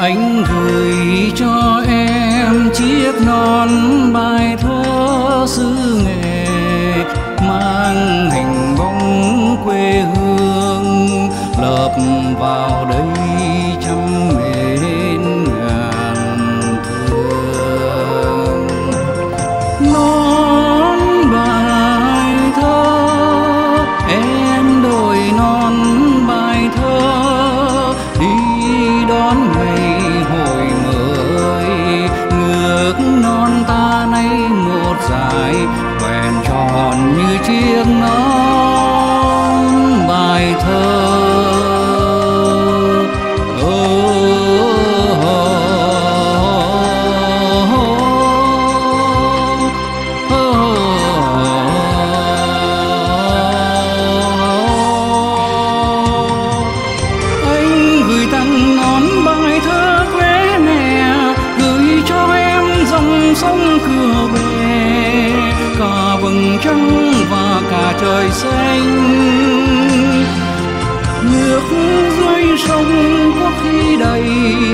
anh gửi cho em chiếc non bài thơ xứ nghệ mang hình chiếc nón bài thơ. Anh gửi tặng bài thơ quê mẹ, gửi cho em dòng sông cửa cả vầng trăng trời xanh. Nước dưới sông có khi đầy,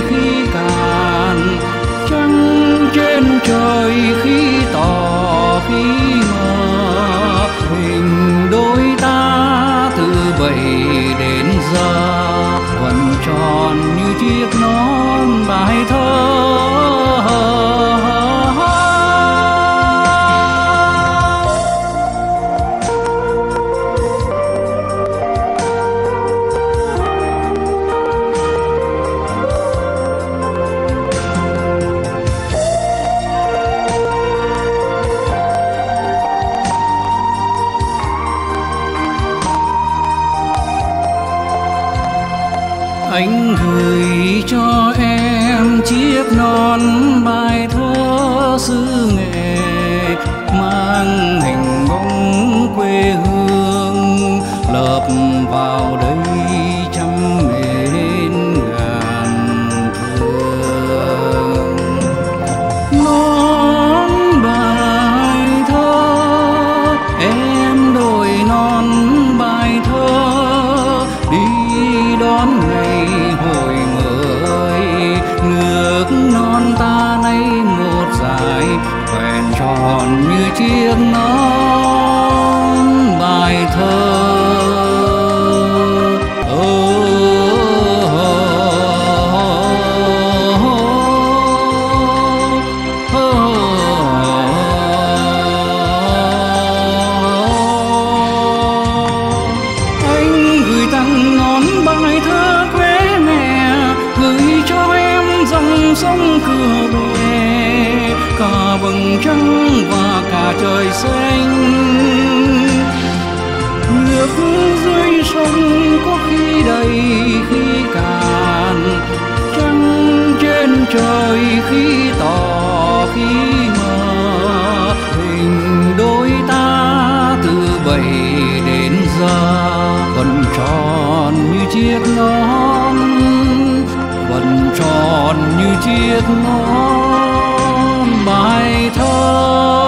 khi cạn. Trăng trên trời khi tỏ, khi mờ hình đôi ta từ bầy đến giờ. Vẫn tròn như chiếc nón bài thơ. Anh gửi cho dài vẹn tròn như chiếc nón bài thơ sông cửa đôi và trời xanh. Nước dưới sông có khi đầy, khi cạn. Trăng trên trời khi tỏ, khi mờ. Hình đôi ta từ bảy đến giờ, vẫn tròn như chiếc nón vẫn tròn như chiếc nón bài thơ